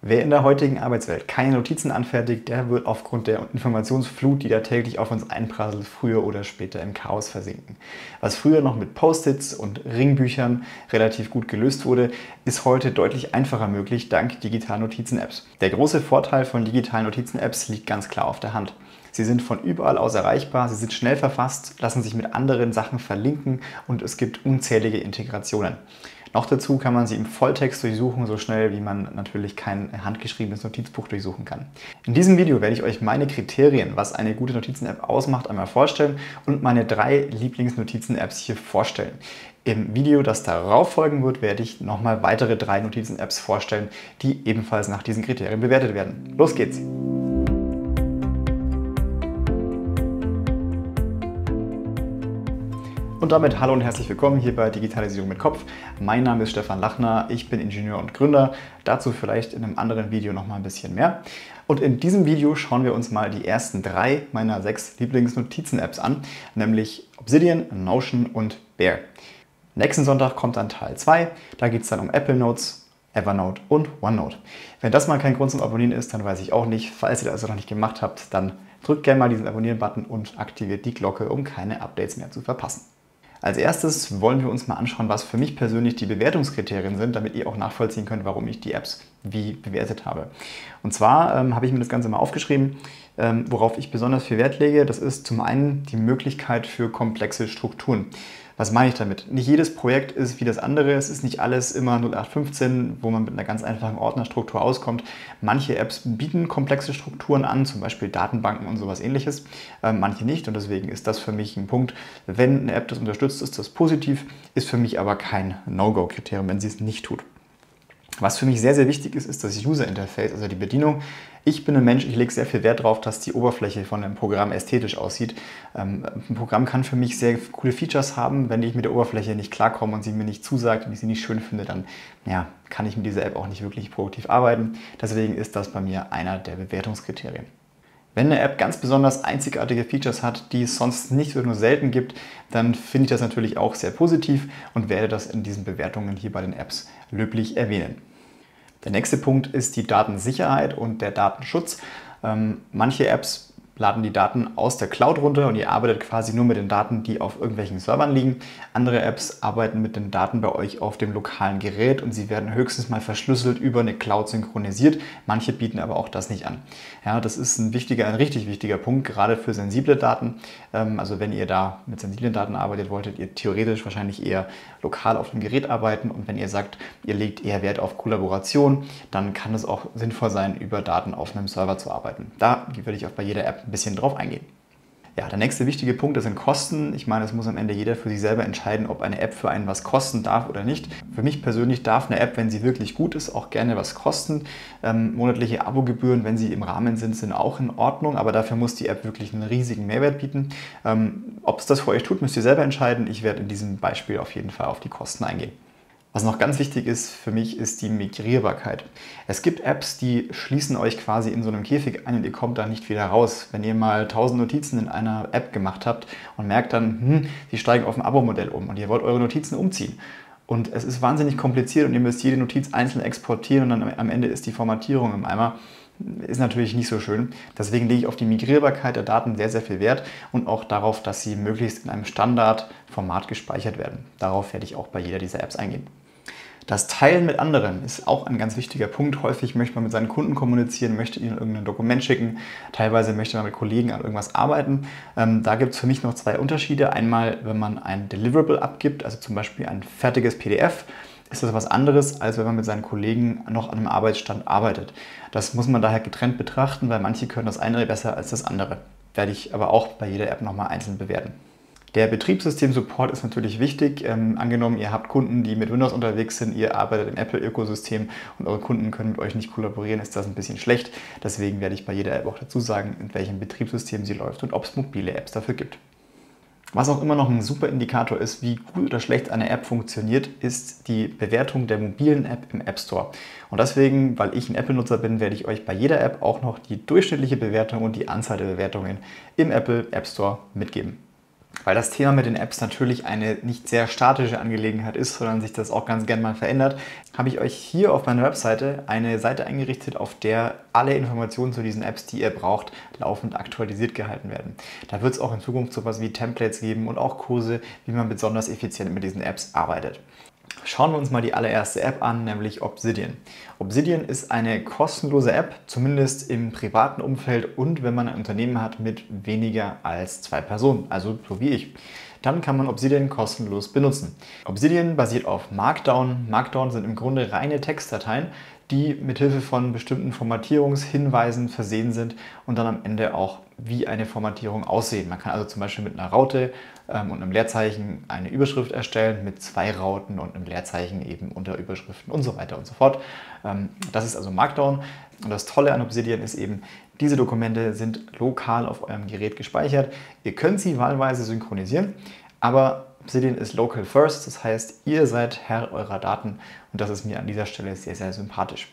Wer in der heutigen Arbeitswelt keine Notizen anfertigt, der wird aufgrund der Informationsflut, die da täglich auf uns einprasselt, früher oder später im Chaos versinken. Was früher noch mit Post-its und Ringbüchern relativ gut gelöst wurde, ist heute deutlich einfacher möglich dank digitalen Notizen-Apps. Der große Vorteil von digitalen Notizen-Apps liegt ganz klar auf der Hand. Sie sind von überall aus erreichbar, sie sind schnell verfasst, lassen sich mit anderen Sachen verlinken und es gibt unzählige Integrationen. Noch dazu kann man sie im Volltext durchsuchen, so schnell wie man natürlich kein handgeschriebenes Notizbuch durchsuchen kann. In diesem Video werde ich euch meine Kriterien, was eine gute Notizen-App ausmacht, einmal vorstellen und meine drei Lieblingsnotizen-Apps hier vorstellen. Im Video, das darauf folgen wird, werde ich nochmal weitere drei Notizen-Apps vorstellen, die ebenfalls nach diesen Kriterien bewertet werden. Los geht's! Und damit hallo und herzlich willkommen hier bei Digitalisierung mit Kopf. Mein Name ist Stefan Lachner, ich bin Ingenieur und Gründer. Dazu vielleicht in einem anderen Video noch mal ein bisschen mehr. Und in diesem Video schauen wir uns mal die ersten drei meiner sechs Lieblingsnotizen-Apps an, nämlich Obsidian, Notion und Bear. Nächsten Sonntag kommt dann Teil 2. Da geht es dann um Apple Notes, Evernote und OneNote. Wenn das mal kein Grund zum Abonnieren ist, dann weiß ich auch nicht. Falls ihr das also noch nicht gemacht habt, dann drückt gerne mal diesen Abonnieren-Button und aktiviert die Glocke, um keine Updates mehr zu verpassen. Als erstes wollen wir uns mal anschauen, was für mich persönlich die Bewertungskriterien sind, damit ihr auch nachvollziehen könnt, warum ich die Apps wie bewertet habe. Und zwar ähm, habe ich mir das Ganze mal aufgeschrieben, ähm, worauf ich besonders viel Wert lege. Das ist zum einen die Möglichkeit für komplexe Strukturen. Was meine ich damit? Nicht jedes Projekt ist wie das andere. Es ist nicht alles immer 0815, wo man mit einer ganz einfachen Ordnerstruktur auskommt. Manche Apps bieten komplexe Strukturen an, zum Beispiel Datenbanken und sowas ähnliches. Ähm, manche nicht und deswegen ist das für mich ein Punkt. Wenn eine App das unterstützt, ist das positiv, ist für mich aber kein No-Go-Kriterium, wenn sie es nicht tut. Was für mich sehr, sehr wichtig ist, ist das User Interface, also die Bedienung. Ich bin ein Mensch, ich lege sehr viel Wert darauf, dass die Oberfläche von einem Programm ästhetisch aussieht. Ähm, ein Programm kann für mich sehr coole Features haben. Wenn ich mit der Oberfläche nicht klarkomme und sie mir nicht zusagt und ich sie nicht schön finde, dann ja, kann ich mit dieser App auch nicht wirklich produktiv arbeiten. Deswegen ist das bei mir einer der Bewertungskriterien. Wenn eine App ganz besonders einzigartige Features hat, die es sonst nicht oder nur selten gibt, dann finde ich das natürlich auch sehr positiv und werde das in diesen Bewertungen hier bei den Apps löblich erwähnen. Der nächste Punkt ist die Datensicherheit und der Datenschutz. Ähm, manche Apps laden die Daten aus der Cloud runter und ihr arbeitet quasi nur mit den Daten, die auf irgendwelchen Servern liegen. Andere Apps arbeiten mit den Daten bei euch auf dem lokalen Gerät und sie werden höchstens mal verschlüsselt über eine Cloud synchronisiert. Manche bieten aber auch das nicht an. Ja, das ist ein wichtiger, ein richtig wichtiger Punkt, gerade für sensible Daten. Ähm, also wenn ihr da mit sensiblen Daten arbeitet, wolltet ihr theoretisch wahrscheinlich eher lokal auf dem Gerät arbeiten und wenn ihr sagt, ihr legt eher Wert auf Kollaboration, dann kann es auch sinnvoll sein, über Daten auf einem Server zu arbeiten. Da würde ich auch bei jeder App ein bisschen drauf eingehen. Ja, der nächste wichtige Punkt, das sind Kosten. Ich meine, es muss am Ende jeder für sich selber entscheiden, ob eine App für einen was kosten darf oder nicht. Für mich persönlich darf eine App, wenn sie wirklich gut ist, auch gerne was kosten. Ähm, monatliche Abogebühren, wenn sie im Rahmen sind, sind auch in Ordnung, aber dafür muss die App wirklich einen riesigen Mehrwert bieten. Ähm, ob es das für euch tut, müsst ihr selber entscheiden. Ich werde in diesem Beispiel auf jeden Fall auf die Kosten eingehen. Was noch ganz wichtig ist für mich, ist die Migrierbarkeit. Es gibt Apps, die schließen euch quasi in so einem Käfig ein und ihr kommt da nicht wieder raus. Wenn ihr mal 1000 Notizen in einer App gemacht habt und merkt dann, hm, die steigen auf ein Abo-Modell um und ihr wollt eure Notizen umziehen. Und es ist wahnsinnig kompliziert und ihr müsst jede Notiz einzeln exportieren und dann am Ende ist die Formatierung im Eimer ist natürlich nicht so schön. Deswegen lege ich auf die Migrierbarkeit der Daten sehr, sehr viel Wert und auch darauf, dass sie möglichst in einem Standardformat gespeichert werden. Darauf werde ich auch bei jeder dieser Apps eingehen. Das Teilen mit anderen ist auch ein ganz wichtiger Punkt. Häufig möchte man mit seinen Kunden kommunizieren, möchte ihnen irgendein Dokument schicken. Teilweise möchte man mit Kollegen an irgendwas arbeiten. Ähm, da gibt es für mich noch zwei Unterschiede. Einmal, wenn man ein Deliverable abgibt, also zum Beispiel ein fertiges PDF, ist das was anderes, als wenn man mit seinen Kollegen noch an einem Arbeitsstand arbeitet. Das muss man daher getrennt betrachten, weil manche können das eine besser als das andere. Werde ich aber auch bei jeder App nochmal einzeln bewerten. Der Betriebssystem-Support ist natürlich wichtig. Ähm, angenommen, ihr habt Kunden, die mit Windows unterwegs sind, ihr arbeitet im Apple-Ökosystem und eure Kunden können mit euch nicht kollaborieren, ist das ein bisschen schlecht. Deswegen werde ich bei jeder App auch dazu sagen, in welchem Betriebssystem sie läuft und ob es mobile Apps dafür gibt. Was auch immer noch ein super Indikator ist, wie gut oder schlecht eine App funktioniert, ist die Bewertung der mobilen App im App Store. Und deswegen, weil ich ein Apple-Nutzer bin, werde ich euch bei jeder App auch noch die durchschnittliche Bewertung und die Anzahl der Bewertungen im Apple App Store mitgeben. Weil das Thema mit den Apps natürlich eine nicht sehr statische Angelegenheit ist, sondern sich das auch ganz gern mal verändert, habe ich euch hier auf meiner Webseite eine Seite eingerichtet, auf der alle Informationen zu diesen Apps, die ihr braucht, laufend aktualisiert gehalten werden. Da wird es auch in Zukunft sowas wie Templates geben und auch Kurse, wie man besonders effizient mit diesen Apps arbeitet. Schauen wir uns mal die allererste App an, nämlich Obsidian. Obsidian ist eine kostenlose App, zumindest im privaten Umfeld und wenn man ein Unternehmen hat mit weniger als zwei Personen, also so wie ich. Dann kann man Obsidian kostenlos benutzen. Obsidian basiert auf Markdown. Markdown sind im Grunde reine Textdateien, die mithilfe von bestimmten Formatierungshinweisen versehen sind und dann am Ende auch wie eine Formatierung aussehen. Man kann also zum Beispiel mit einer Raute ähm, und einem Leerzeichen eine Überschrift erstellen, mit zwei Rauten und einem Leerzeichen eben unter Überschriften und so weiter und so fort. Ähm, das ist also Markdown. Und das Tolle an Obsidian ist eben, diese Dokumente sind lokal auf eurem Gerät gespeichert. Ihr könnt sie wahlweise synchronisieren, aber Obsidian ist local first, das heißt, ihr seid Herr eurer Daten und das ist mir an dieser Stelle sehr, sehr sympathisch.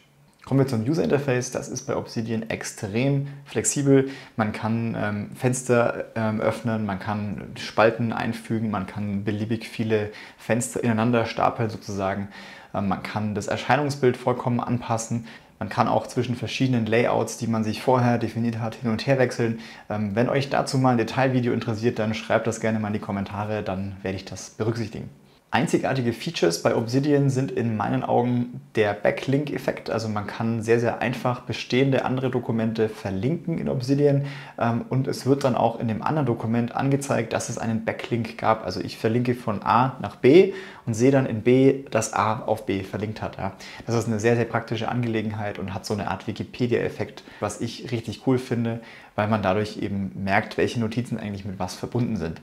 Kommen wir zum User Interface. Das ist bei Obsidian extrem flexibel. Man kann ähm, Fenster ähm, öffnen, man kann Spalten einfügen, man kann beliebig viele Fenster ineinander stapeln sozusagen. Ähm, man kann das Erscheinungsbild vollkommen anpassen. Man kann auch zwischen verschiedenen Layouts, die man sich vorher definiert hat, hin und her wechseln. Ähm, wenn euch dazu mal ein Detailvideo interessiert, dann schreibt das gerne mal in die Kommentare, dann werde ich das berücksichtigen. Einzigartige Features bei Obsidian sind in meinen Augen der Backlink-Effekt. Also man kann sehr, sehr einfach bestehende andere Dokumente verlinken in Obsidian ähm, und es wird dann auch in dem anderen Dokument angezeigt, dass es einen Backlink gab. Also ich verlinke von A nach B und sehe dann in B, dass A auf B verlinkt hat. Das ist eine sehr, sehr praktische Angelegenheit und hat so eine Art Wikipedia-Effekt, was ich richtig cool finde, weil man dadurch eben merkt, welche Notizen eigentlich mit was verbunden sind.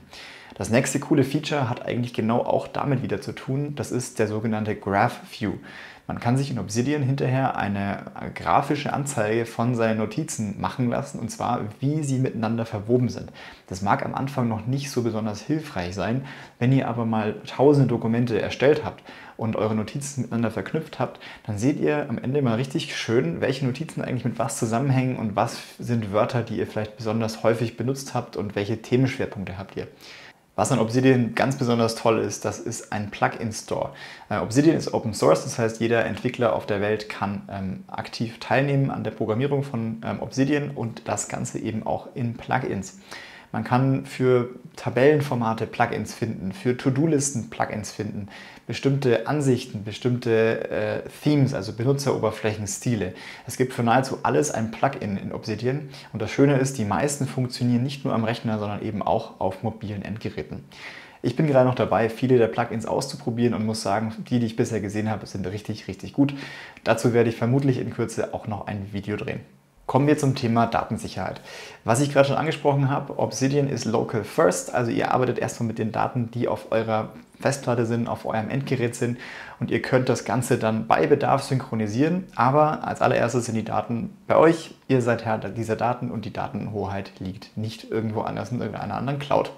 Das nächste coole Feature hat eigentlich genau auch damit wieder zu tun. Das ist der sogenannte Graph View. Man kann sich in Obsidian hinterher eine grafische Anzeige von seinen Notizen machen lassen und zwar, wie sie miteinander verwoben sind. Das mag am Anfang noch nicht so besonders hilfreich sein, wenn ihr aber mal tausende Dokumente erstellt habt und eure Notizen miteinander verknüpft habt, dann seht ihr am Ende mal richtig schön, welche Notizen eigentlich mit was zusammenhängen und was sind Wörter, die ihr vielleicht besonders häufig benutzt habt und welche Themenschwerpunkte habt ihr. Was an Obsidian ganz besonders toll ist, das ist ein Plugin-Store. Äh, Obsidian ist Open Source, das heißt, jeder Entwickler auf der Welt kann ähm, aktiv teilnehmen an der Programmierung von ähm, Obsidian und das Ganze eben auch in Plugins. Man kann für Tabellenformate Plugins finden, für To-Do-Listen Plugins finden, bestimmte Ansichten, bestimmte äh, Themes, also Benutzeroberflächenstile. Es gibt für nahezu alles ein Plugin in Obsidian und das Schöne ist, die meisten funktionieren nicht nur am Rechner, sondern eben auch auf mobilen Endgeräten. Ich bin gerade noch dabei, viele der Plugins auszuprobieren und muss sagen, die, die ich bisher gesehen habe, sind richtig, richtig gut. Dazu werde ich vermutlich in Kürze auch noch ein Video drehen. Kommen wir zum Thema Datensicherheit. Was ich gerade schon angesprochen habe, Obsidian ist local first, also ihr arbeitet erstmal mit den Daten, die auf eurer Festplatte sind, auf eurem Endgerät sind und ihr könnt das Ganze dann bei Bedarf synchronisieren, aber als allererstes sind die Daten bei euch, ihr seid Herr dieser Daten und die Datenhoheit liegt nicht irgendwo anders in irgendeiner anderen Cloud.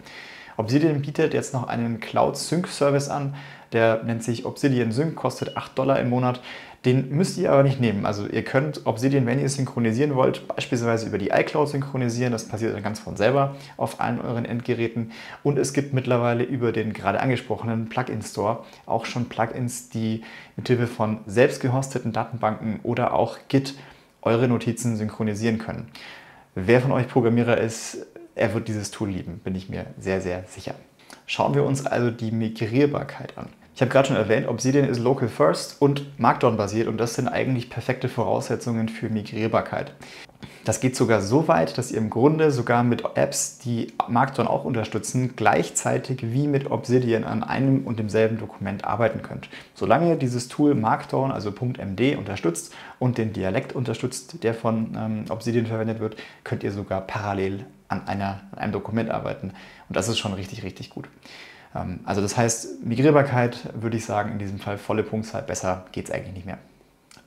Obsidian bietet jetzt noch einen Cloud Sync Service an, der nennt sich Obsidian Sync, kostet 8 Dollar im Monat. Den müsst ihr aber nicht nehmen. Also ihr könnt Obsidian, wenn ihr es synchronisieren wollt, beispielsweise über die iCloud synchronisieren. Das passiert dann ganz von selber auf allen euren Endgeräten. Und es gibt mittlerweile über den gerade angesprochenen Plugin Store auch schon Plugins, die mithilfe von selbst gehosteten Datenbanken oder auch Git eure Notizen synchronisieren können. Wer von euch Programmierer ist, er wird dieses Tool lieben, bin ich mir sehr, sehr sicher. Schauen wir uns also die Migrierbarkeit an. Ich habe gerade schon erwähnt, Obsidian ist Local First und Markdown basiert und das sind eigentlich perfekte Voraussetzungen für Migrierbarkeit. Das geht sogar so weit, dass ihr im Grunde sogar mit Apps, die Markdown auch unterstützen, gleichzeitig wie mit Obsidian an einem und demselben Dokument arbeiten könnt. Solange dieses Tool Markdown, also .md, unterstützt und den Dialekt unterstützt, der von ähm, Obsidian verwendet wird, könnt ihr sogar parallel an, einer, an einem Dokument arbeiten. Und das ist schon richtig, richtig gut. Ähm, also das heißt, Migrierbarkeit würde ich sagen, in diesem Fall volle Punktzahl, besser geht es eigentlich nicht mehr.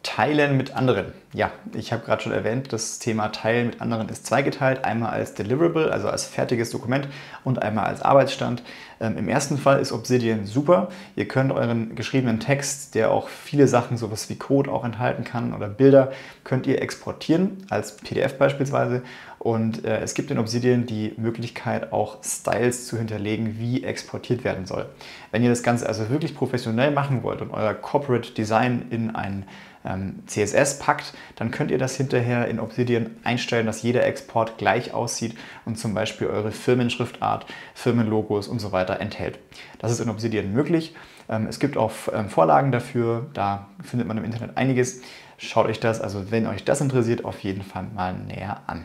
Teilen mit anderen. Ja, ich habe gerade schon erwähnt, das Thema Teilen mit anderen ist zweigeteilt. Einmal als Deliverable, also als fertiges Dokument und einmal als Arbeitsstand. Ähm, Im ersten Fall ist Obsidian super. Ihr könnt euren geschriebenen Text, der auch viele Sachen, sowas wie Code auch enthalten kann oder Bilder, könnt ihr exportieren, als PDF beispielsweise. Und äh, es gibt in Obsidian die Möglichkeit, auch Styles zu hinterlegen, wie exportiert werden soll. Wenn ihr das Ganze also wirklich professionell machen wollt und euer Corporate Design in ein ähm, CSS packt, dann könnt ihr das hinterher in Obsidian einstellen, dass jeder Export gleich aussieht und zum Beispiel eure Firmenschriftart, Firmenlogos und so weiter enthält. Das ist in Obsidian möglich. Ähm, es gibt auch ähm, Vorlagen dafür, da findet man im Internet einiges. Schaut euch das, also wenn euch das interessiert, auf jeden Fall mal näher an.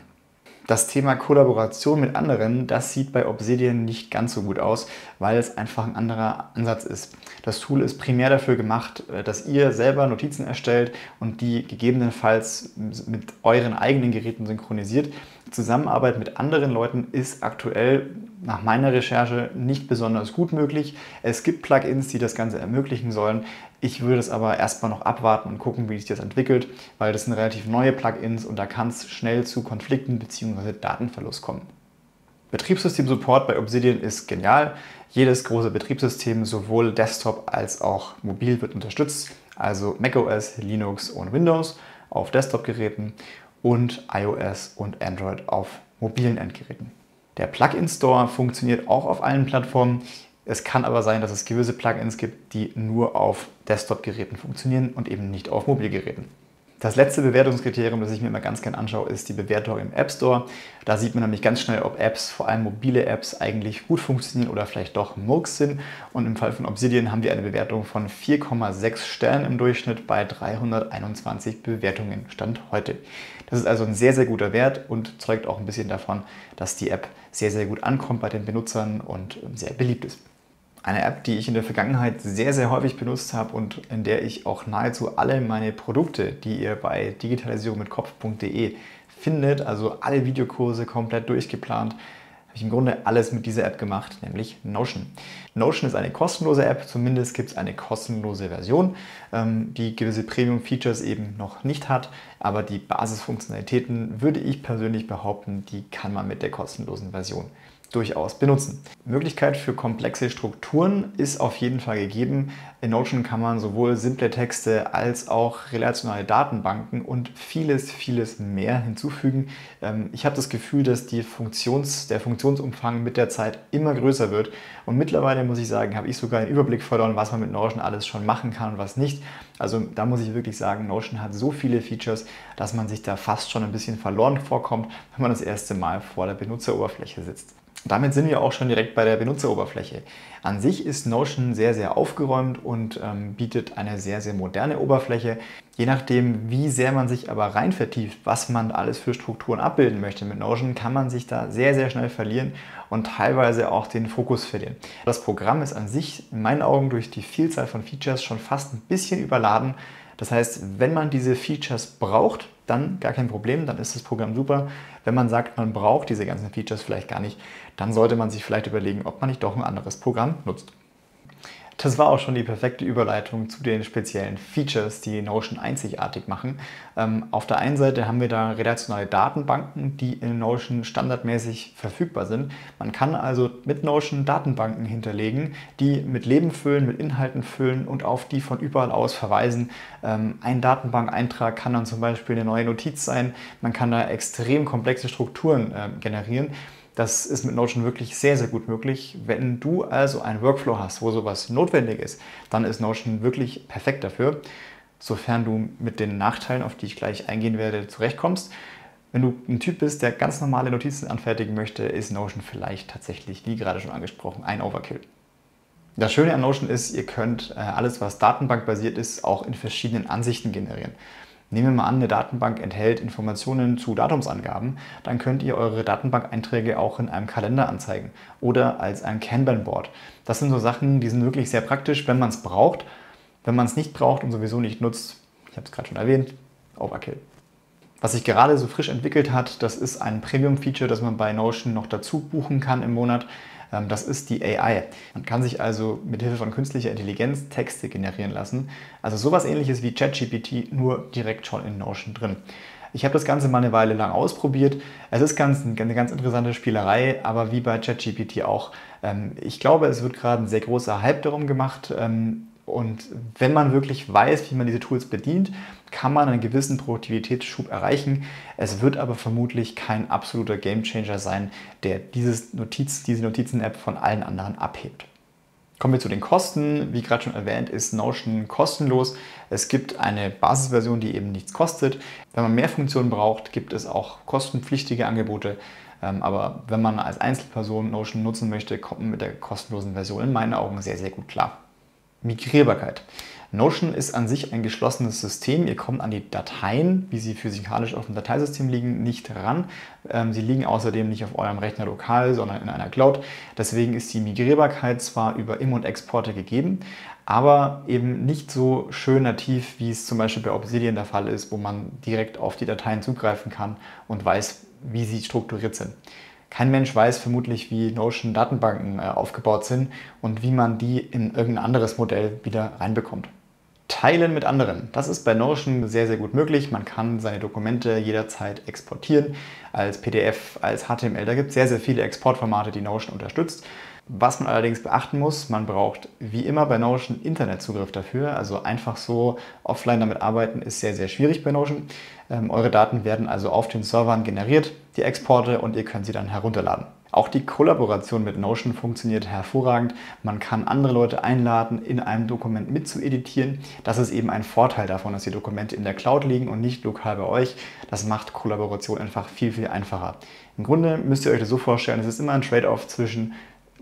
Das Thema Kollaboration mit anderen, das sieht bei Obsidian nicht ganz so gut aus, weil es einfach ein anderer Ansatz ist. Das Tool ist primär dafür gemacht, äh, dass ihr selber Notizen erstellt und die gegebenenfalls mit euren eigenen Geräten synchronisiert. Zusammenarbeit mit anderen Leuten ist aktuell nach meiner Recherche nicht besonders gut möglich. Es gibt Plugins, die das Ganze ermöglichen sollen. Ich würde es aber erstmal noch abwarten und gucken, wie sich das entwickelt, weil das sind relativ neue Plugins und da kann es schnell zu Konflikten bzw. Datenverlust kommen. Betriebssystem-Support bei Obsidian ist genial. Jedes große Betriebssystem, sowohl Desktop als auch mobil, wird unterstützt. Also macOS, Linux und Windows auf Desktop-Geräten und iOS und Android auf mobilen Endgeräten. Der Plugin Store funktioniert auch auf allen Plattformen. Es kann aber sein, dass es gewisse Plugins gibt, die nur auf Desktop-Geräten funktionieren und eben nicht auf Mobilgeräten. Das letzte Bewertungskriterium, das ich mir immer ganz gerne anschaue, ist die Bewertung im App Store. Da sieht man nämlich ganz schnell, ob Apps, vor allem mobile Apps, eigentlich gut funktionieren oder vielleicht doch Murks sind. Und im Fall von Obsidian haben wir eine Bewertung von 4,6 Sternen im Durchschnitt bei 321 Bewertungen Stand heute. Das ist also ein sehr, sehr guter Wert und zeugt auch ein bisschen davon, dass die App sehr, sehr gut ankommt bei den Benutzern und sehr beliebt ist. Eine App, die ich in der Vergangenheit sehr, sehr häufig benutzt habe und in der ich auch nahezu alle meine Produkte, die ihr bei digitalisierung mit Kopf.de findet, also alle Videokurse komplett durchgeplant, habe ich im Grunde alles mit dieser App gemacht, nämlich Notion. Notion ist eine kostenlose App, zumindest gibt es eine kostenlose Version, ähm, die gewisse Premium-Features eben noch nicht hat, aber die Basisfunktionalitäten würde ich persönlich behaupten, die kann man mit der kostenlosen Version durchaus benutzen. Möglichkeit für komplexe Strukturen ist auf jeden Fall gegeben. In Notion kann man sowohl simple Texte als auch relationale Datenbanken und vieles, vieles mehr hinzufügen. Ähm, ich habe das Gefühl, dass die Funktions, der Funktionsumfang mit der Zeit immer größer wird und mittlerweile muss ich sagen, habe ich sogar einen Überblick verloren, was man mit Notion alles schon machen kann und was nicht. Also da muss ich wirklich sagen, Notion hat so viele Features, dass man sich da fast schon ein bisschen verloren vorkommt, wenn man das erste Mal vor der Benutzeroberfläche sitzt. Damit sind wir auch schon direkt bei der Benutzeroberfläche. An sich ist Notion sehr, sehr aufgeräumt und ähm, bietet eine sehr, sehr moderne Oberfläche. Je nachdem, wie sehr man sich aber rein vertieft, was man alles für Strukturen abbilden möchte mit Notion, kann man sich da sehr, sehr schnell verlieren und teilweise auch den Fokus verlieren. Das Programm ist an sich in meinen Augen durch die Vielzahl von Features schon fast ein bisschen überladen. Das heißt, wenn man diese Features braucht, dann gar kein Problem, dann ist das Programm super. Wenn man sagt, man braucht diese ganzen Features vielleicht gar nicht, dann sollte man sich vielleicht überlegen, ob man nicht doch ein anderes Programm nutzt. Das war auch schon die perfekte Überleitung zu den speziellen Features, die Notion einzigartig machen. Ähm, auf der einen Seite haben wir da relationale Datenbanken, die in Notion standardmäßig verfügbar sind. Man kann also mit Notion Datenbanken hinterlegen, die mit Leben füllen, mit Inhalten füllen und auf die von überall aus verweisen. Ähm, ein Datenbankeintrag kann dann zum Beispiel eine neue Notiz sein. Man kann da extrem komplexe Strukturen äh, generieren. Das ist mit Notion wirklich sehr, sehr gut möglich. Wenn du also einen Workflow hast, wo sowas notwendig ist, dann ist Notion wirklich perfekt dafür, sofern du mit den Nachteilen, auf die ich gleich eingehen werde, zurechtkommst. Wenn du ein Typ bist, der ganz normale Notizen anfertigen möchte, ist Notion vielleicht tatsächlich, wie gerade schon angesprochen, ein Overkill. Das Schöne an Notion ist, ihr könnt äh, alles, was datenbankbasiert ist, auch in verschiedenen Ansichten generieren. Nehmen wir mal an, eine Datenbank enthält Informationen zu Datumsangaben, dann könnt ihr eure Datenbank-Einträge auch in einem Kalender anzeigen oder als ein Kanban-Board. Das sind so Sachen, die sind wirklich sehr praktisch, wenn man es braucht. Wenn man es nicht braucht und sowieso nicht nutzt, ich habe es gerade schon erwähnt, Overkill. Was sich gerade so frisch entwickelt hat, das ist ein Premium-Feature, das man bei Notion noch dazu buchen kann im Monat. Ähm, das ist die AI. Man kann sich also mit Hilfe von künstlicher Intelligenz Texte generieren lassen. Also sowas ähnliches wie ChatGPT, nur direkt schon in Notion drin. Ich habe das Ganze mal eine Weile lang ausprobiert. Es ist ganz, eine ganz interessante Spielerei, aber wie bei ChatGPT auch. Ähm, ich glaube, es wird gerade ein sehr großer Hype darum gemacht. Und wenn man wirklich weiß, wie man diese Tools bedient, kann man einen gewissen Produktivitätsschub erreichen. Es wird aber vermutlich kein absoluter Gamechanger sein, der dieses Notiz, diese Notizen-App von allen anderen abhebt. Kommen wir zu den Kosten. Wie gerade schon erwähnt, ist Notion kostenlos. Es gibt eine Basisversion, die eben nichts kostet. Wenn man mehr Funktionen braucht, gibt es auch kostenpflichtige Angebote. Ähm, aber wenn man als Einzelperson Notion nutzen möchte, kommt man mit der kostenlosen Version in meinen Augen sehr, sehr gut klar. Migrierbarkeit. Notion ist an sich ein geschlossenes System. Ihr kommt an die Dateien, wie sie physikalisch auf dem Dateisystem liegen, nicht ran. Ähm, sie liegen außerdem nicht auf eurem Rechner lokal, sondern in einer Cloud. Deswegen ist die Migrierbarkeit zwar über Im- und Exporte gegeben, aber eben nicht so schön nativ, wie es zum Beispiel bei Obsidian der Fall ist, wo man direkt auf die Dateien zugreifen kann und weiß, wie sie strukturiert sind. Kein Mensch weiß vermutlich, wie Notion-Datenbanken äh, aufgebaut sind und wie man die in irgendein anderes Modell wieder reinbekommt. Teilen mit anderen. Das ist bei Notion sehr, sehr gut möglich. Man kann seine Dokumente jederzeit exportieren als PDF, als HTML. Da gibt es sehr, sehr viele Exportformate, die Notion unterstützt. Was man allerdings beachten muss, man braucht wie immer bei Notion Internetzugriff dafür. Also einfach so offline damit arbeiten ist sehr, sehr schwierig bei Notion. Ähm, eure Daten werden also auf den Servern generiert, die Exporte, und ihr könnt sie dann herunterladen. Auch die Kollaboration mit Notion funktioniert hervorragend. Man kann andere Leute einladen, in einem Dokument mitzueditieren. Das ist eben ein Vorteil davon, dass die Dokumente in der Cloud liegen und nicht lokal bei euch. Das macht Kollaboration einfach viel, viel einfacher. Im Grunde müsst ihr euch das so vorstellen, es ist immer ein Trade-off zwischen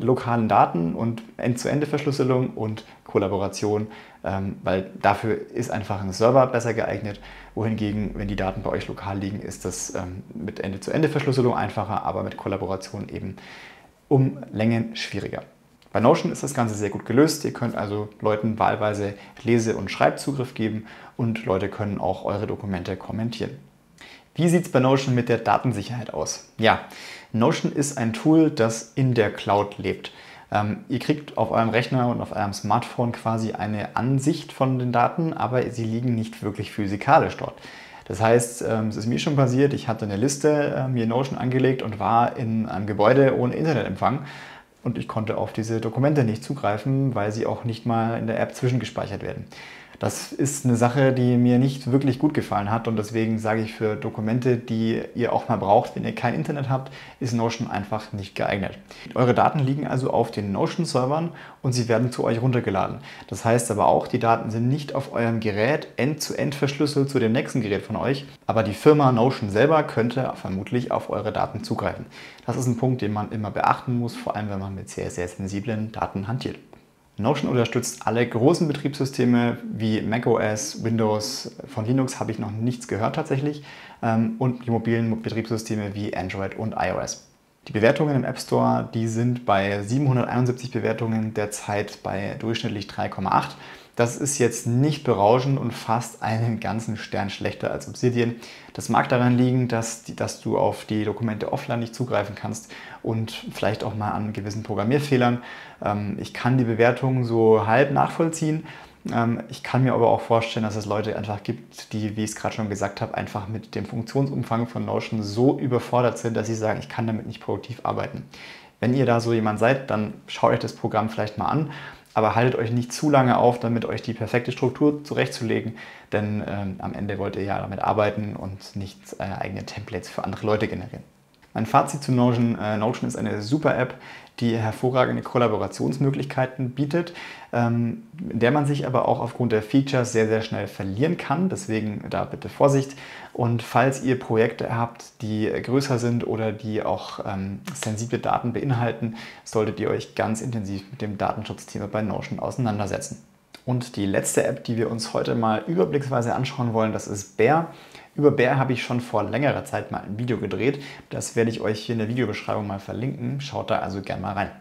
lokalen Daten und End-zu-Ende-Verschlüsselung und Kollaboration, ähm, weil dafür ist einfach ein Server besser geeignet. Wohingegen, wenn die Daten bei euch lokal liegen, ist das ähm, mit Ende-zu-Ende-Verschlüsselung einfacher, aber mit Kollaboration eben um Längen schwieriger. Bei Notion ist das Ganze sehr gut gelöst. Ihr könnt also Leuten wahlweise Lese- und Schreibzugriff geben und Leute können auch eure Dokumente kommentieren. Wie sieht es bei Notion mit der Datensicherheit aus? Ja, Notion ist ein Tool, das in der Cloud lebt. Ähm, ihr kriegt auf eurem Rechner und auf eurem Smartphone quasi eine Ansicht von den Daten, aber sie liegen nicht wirklich physikalisch dort. Das heißt, ähm, es ist mir schon passiert, ich hatte eine Liste äh, mir Notion angelegt und war in einem Gebäude ohne Internetempfang und ich konnte auf diese Dokumente nicht zugreifen, weil sie auch nicht mal in der App zwischengespeichert werden. Das ist eine Sache, die mir nicht wirklich gut gefallen hat und deswegen sage ich für Dokumente, die ihr auch mal braucht, wenn ihr kein Internet habt, ist Notion einfach nicht geeignet. Eure Daten liegen also auf den Notion-Servern und sie werden zu euch runtergeladen. Das heißt aber auch, die Daten sind nicht auf eurem Gerät end-zu-end -end verschlüsselt zu dem nächsten Gerät von euch, aber die Firma Notion selber könnte vermutlich auf eure Daten zugreifen. Das ist ein Punkt, den man immer beachten muss, vor allem wenn man mit sehr, sehr sensiblen Daten hantiert. Notion unterstützt alle großen Betriebssysteme wie macOS, Windows. Von Linux habe ich noch nichts gehört tatsächlich. Ähm, und die mobilen Betriebssysteme wie Android und iOS. Die Bewertungen im App Store, die sind bei 771 Bewertungen derzeit bei durchschnittlich 3,8. Das ist jetzt nicht berauschend und fast einen ganzen Stern schlechter als Obsidian. Das mag daran liegen, dass, die, dass du auf die Dokumente offline nicht zugreifen kannst und vielleicht auch mal an gewissen Programmierfehlern. Ähm, ich kann die Bewertungen so halb nachvollziehen. Ähm, ich kann mir aber auch vorstellen, dass es Leute einfach gibt, die, wie ich es gerade schon gesagt habe, einfach mit dem Funktionsumfang von Notion so überfordert sind, dass sie sagen, ich kann damit nicht produktiv arbeiten. Wenn ihr da so jemand seid, dann schaut euch das Programm vielleicht mal an aber haltet euch nicht zu lange auf, damit euch die perfekte Struktur zurechtzulegen, denn ähm, am Ende wollt ihr ja damit arbeiten und nicht äh, eigene Templates für andere Leute generieren. Mein Fazit zu Notion. Äh, Notion ist eine super App, die hervorragende Kollaborationsmöglichkeiten bietet, ähm, in der man sich aber auch aufgrund der Features sehr, sehr schnell verlieren kann. Deswegen da bitte Vorsicht. Und falls ihr Projekte habt, die größer sind oder die auch ähm, sensible Daten beinhalten, solltet ihr euch ganz intensiv mit dem Datenschutzthema bei Notion auseinandersetzen. Und die letzte App, die wir uns heute mal überblicksweise anschauen wollen, das ist Bear. Über Bear habe ich schon vor längerer Zeit mal ein Video gedreht. Das werde ich euch hier in der Videobeschreibung mal verlinken. Schaut da also gerne mal rein.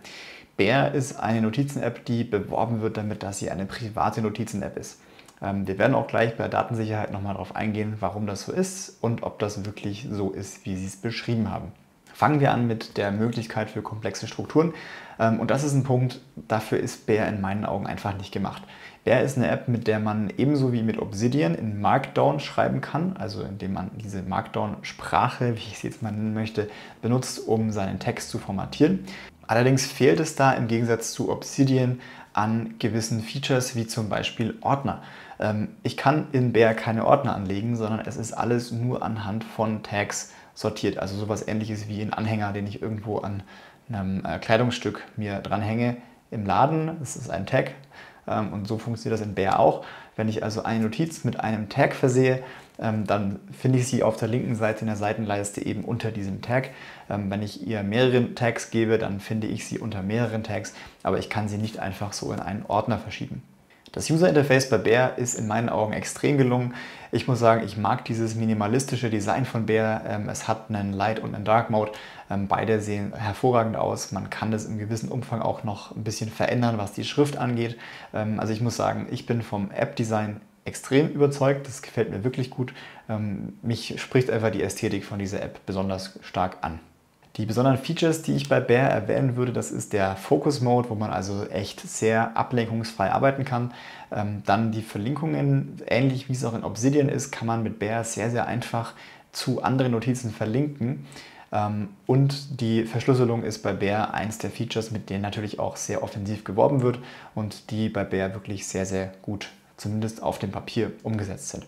Bear ist eine Notizen-App, die beworben wird damit, dass sie eine private Notizen-App ist. Ähm, wir werden auch gleich bei Datensicherheit nochmal darauf eingehen, warum das so ist und ob das wirklich so ist, wie sie es beschrieben haben. Fangen wir an mit der Möglichkeit für komplexe Strukturen. Ähm, und das ist ein Punkt, dafür ist Bear in meinen Augen einfach nicht gemacht. Bear ist eine App, mit der man ebenso wie mit Obsidian in Markdown schreiben kann, also indem man diese Markdown-Sprache, wie ich sie jetzt mal nennen möchte, benutzt, um seinen Text zu formatieren. Allerdings fehlt es da im Gegensatz zu Obsidian an gewissen Features wie zum Beispiel Ordner. Ähm, ich kann in Bear keine Ordner anlegen, sondern es ist alles nur anhand von Tags sortiert. Also sowas ähnliches wie ein Anhänger, den ich irgendwo an einem äh, Kleidungsstück mir dranhänge im Laden. Das ist ein Tag und so funktioniert das in Bear auch. Wenn ich also eine Notiz mit einem Tag versehe, ähm, dann finde ich sie auf der linken Seite in der Seitenleiste eben unter diesem Tag. Ähm, wenn ich ihr mehrere Tags gebe, dann finde ich sie unter mehreren Tags, aber ich kann sie nicht einfach so in einen Ordner verschieben. Das User Interface bei Bear ist in meinen Augen extrem gelungen. Ich muss sagen, ich mag dieses minimalistische Design von Bear. Ähm, es hat einen Light und einen Dark Mode. Beide sehen hervorragend aus. Man kann das im gewissen Umfang auch noch ein bisschen verändern, was die Schrift angeht. Also ich muss sagen, ich bin vom App-Design extrem überzeugt. Das gefällt mir wirklich gut. Ähm, mich spricht einfach die Ästhetik von dieser App besonders stark an. Die besonderen Features, die ich bei Bear erwähnen würde, das ist der Focus Mode, wo man also echt sehr ablenkungsfrei arbeiten kann. Ähm, dann die Verlinkungen, ähnlich wie es auch in Obsidian ist, kann man mit Bear sehr, sehr einfach zu anderen Notizen verlinken. Ähm, und die Verschlüsselung ist bei Bear eins der Features, mit denen natürlich auch sehr offensiv geworben wird und die bei Bear wirklich sehr, sehr gut zumindest auf dem Papier umgesetzt sind.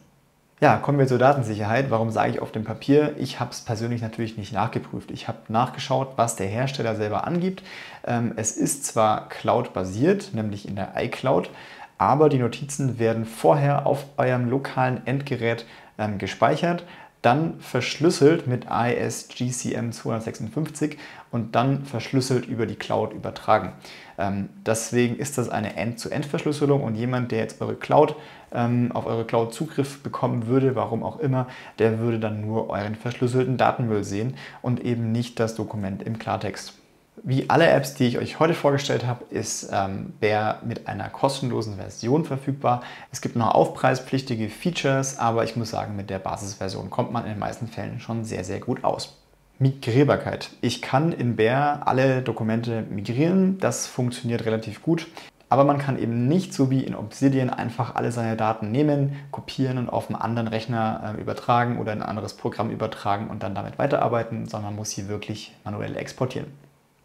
Ja, kommen wir zur Datensicherheit. Warum sage ich auf dem Papier? Ich habe es persönlich natürlich nicht nachgeprüft. Ich habe nachgeschaut, was der Hersteller selber angibt. Ähm, es ist zwar Cloud-basiert, nämlich in der iCloud, aber die Notizen werden vorher auf eurem lokalen Endgerät ähm, gespeichert dann verschlüsselt mit ISGCM 256 und dann verschlüsselt über die Cloud übertragen. Ähm, deswegen ist das eine End-zu-End-Verschlüsselung und jemand, der jetzt eure Cloud ähm, auf eure Cloud Zugriff bekommen würde, warum auch immer, der würde dann nur euren verschlüsselten Datenmüll sehen und eben nicht das Dokument im Klartext. Wie alle Apps, die ich euch heute vorgestellt habe, ist ähm, Bear mit einer kostenlosen Version verfügbar. Es gibt noch aufpreispflichtige Features, aber ich muss sagen, mit der Basisversion kommt man in den meisten Fällen schon sehr, sehr gut aus. Migrierbarkeit. Ich kann in Bear alle Dokumente migrieren. Das funktioniert relativ gut. Aber man kann eben nicht so wie in Obsidian einfach alle seine Daten nehmen, kopieren und auf einen anderen Rechner äh, übertragen oder in ein anderes Programm übertragen und dann damit weiterarbeiten, sondern man muss sie wirklich manuell exportieren.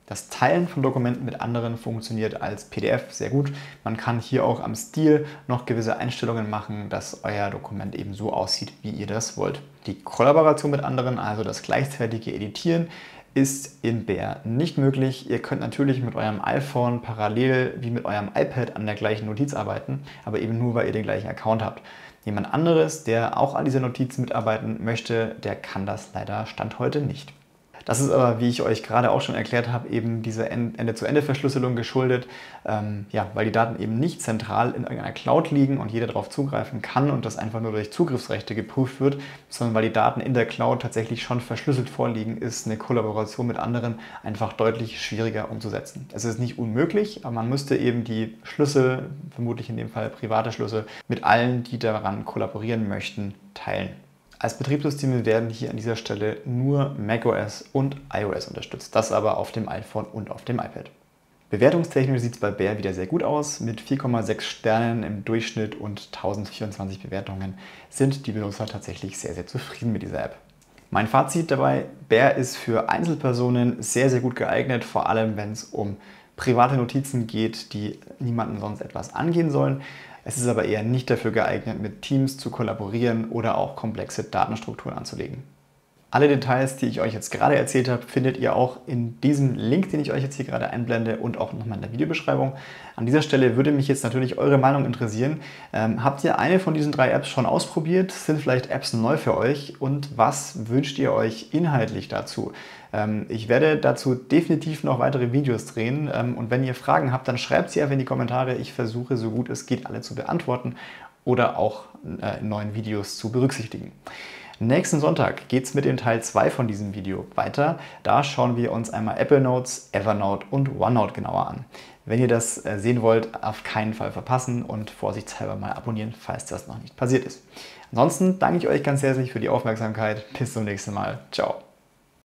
Das Teilen von Dokumenten mit anderen funktioniert als PDF sehr gut. Man kann hier auch am Stil noch gewisse Einstellungen machen, dass euer Dokument eben so aussieht, wie ihr das wollt. Die Kollaboration mit anderen, also das gleichzeitige Editieren, ist in Bear nicht möglich. Ihr könnt natürlich mit eurem iPhone parallel wie mit eurem iPad an der gleichen Notiz arbeiten, aber eben nur, weil ihr den gleichen Account habt. Jemand anderes, der auch an dieser Notiz mitarbeiten möchte, der kann das leider Stand heute nicht. Das ist aber, wie ich euch gerade auch schon erklärt habe, eben diese Ende-zu-Ende-Verschlüsselung geschuldet, ähm, ja, weil die Daten eben nicht zentral in irgendeiner Cloud liegen und jeder darauf zugreifen kann und das einfach nur durch Zugriffsrechte geprüft wird, sondern weil die Daten in der Cloud tatsächlich schon verschlüsselt vorliegen, ist eine Kollaboration mit anderen einfach deutlich schwieriger umzusetzen. Es ist nicht unmöglich, aber man müsste eben die Schlüssel, vermutlich in dem Fall private Schlüssel, mit allen, die daran kollaborieren möchten, teilen. Als Betriebssysteme werden hier an dieser Stelle nur macOS und iOS unterstützt, das aber auf dem iPhone und auf dem iPad. Bewertungstechnisch sieht es bei Bear wieder sehr gut aus. Mit 4,6 Sternen im Durchschnitt und 1024 Bewertungen sind die Benutzer tatsächlich sehr, sehr zufrieden mit dieser App. Mein Fazit dabei, Bear ist für Einzelpersonen sehr, sehr gut geeignet, vor allem wenn es um private Notizen geht, die niemanden sonst etwas angehen sollen. Es ist aber eher nicht dafür geeignet, mit Teams zu kollaborieren oder auch komplexe Datenstrukturen anzulegen. Alle Details, die ich euch jetzt gerade erzählt habe, findet ihr auch in diesem Link, den ich euch jetzt hier gerade einblende und auch nochmal in der Videobeschreibung. An dieser Stelle würde mich jetzt natürlich eure Meinung interessieren. Ähm, habt ihr eine von diesen drei Apps schon ausprobiert? Sind vielleicht Apps neu für euch? Und was wünscht ihr euch inhaltlich dazu? Ähm, ich werde dazu definitiv noch weitere Videos drehen ähm, und wenn ihr Fragen habt, dann schreibt sie einfach in die Kommentare. Ich versuche so gut es geht alle zu beantworten oder auch äh, in neuen Videos zu berücksichtigen. Nächsten Sonntag geht es mit dem Teil 2 von diesem Video weiter. Da schauen wir uns einmal Apple Notes, Evernote und OneNote genauer an. Wenn ihr das äh, sehen wollt, auf keinen Fall verpassen und vorsichtshalber mal abonnieren, falls das noch nicht passiert ist. Ansonsten danke ich euch ganz herzlich für die Aufmerksamkeit. Bis zum nächsten Mal. Ciao.